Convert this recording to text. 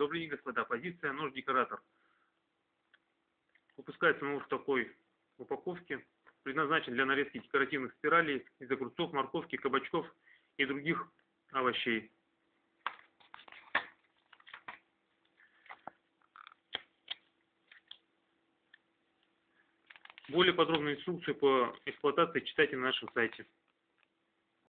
Добрый день, господа. Позиция нож-декоратор. Выпускается нож в такой упаковке. Предназначен для нарезки декоративных спиралей из огурцов, морковки, кабачков и других овощей. Более подробную инструкцию по эксплуатации читайте на нашем сайте.